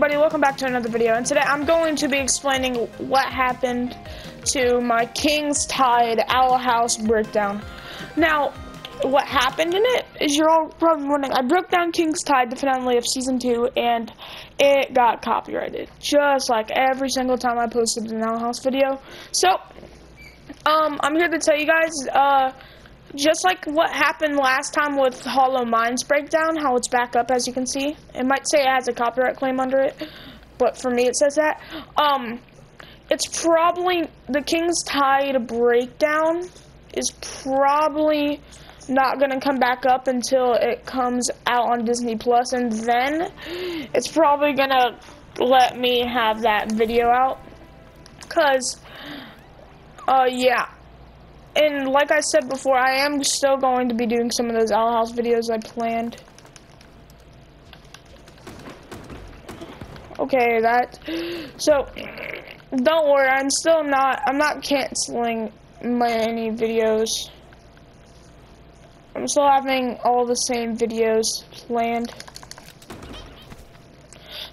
Buddy, welcome back to another video, and today I'm going to be explaining what happened to my King's Tide Owl House breakdown. Now, what happened in it is you're all probably wondering, I broke down King's Tide, the finale of Season 2, and it got copyrighted, just like every single time I posted an Owl House video. So, um, I'm here to tell you guys, uh, just like what happened last time with Hollow Minds Breakdown, how it's back up as you can see. It might say it has a copyright claim under it, but for me it says that. Um, it's probably, the King's Tide Breakdown is probably not going to come back up until it comes out on Disney Plus, and then it's probably going to let me have that video out. Because, uh, yeah and like I said before, I am still going to be doing some of those Owl House videos I planned. Okay, that. So, don't worry, I'm still not. I'm not canceling my any videos. I'm still having all the same videos planned.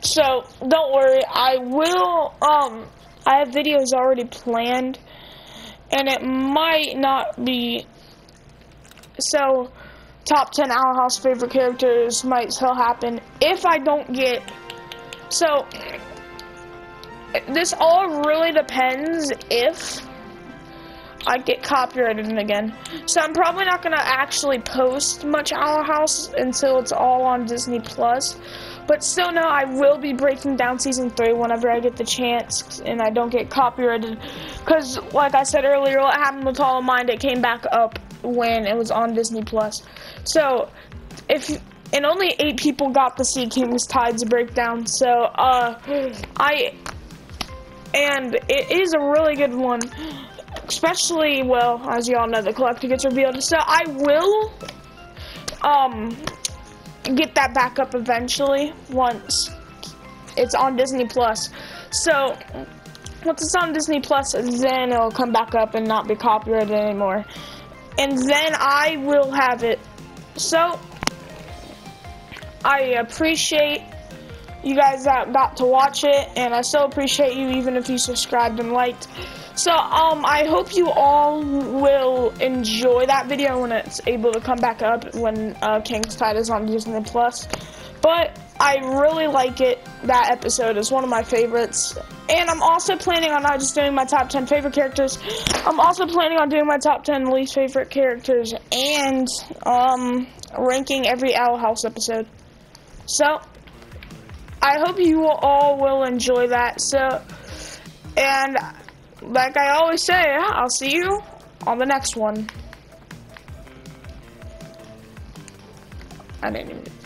So, don't worry, I will, um, I have videos already planned and it might not be so top 10 Owl House favorite characters might still happen if I don't get so this all really depends if I get copyrighted again. So I'm probably not gonna actually post much Owl House until it's all on Disney Plus. But still, no, I will be breaking down season three whenever I get the chance and I don't get copyrighted. Because, like I said earlier, what happened with Hollow Mind, it came back up when it was on Disney Plus. So, if and only eight people got the Sea King's Tides breakdown. So, uh, I and it is a really good one. Especially, well, as you all know, the collector gets revealed. So I will, um, get that back up eventually once it's on Disney Plus. So once it's on Disney Plus, then it'll come back up and not be copyrighted anymore. And then I will have it. So I appreciate you guys that got to watch it, and I still appreciate you even if you subscribed and liked. So, um, I hope you all will enjoy that video when it's able to come back up when uh, King's Tide is on Disney Plus. But I really like it. That episode is one of my favorites. And I'm also planning on not just doing my top 10 favorite characters. I'm also planning on doing my top 10 least favorite characters and um, ranking every Owl House episode. So, I hope you all will enjoy that. So, and like I always say, I'll see you on the next one. I didn't even.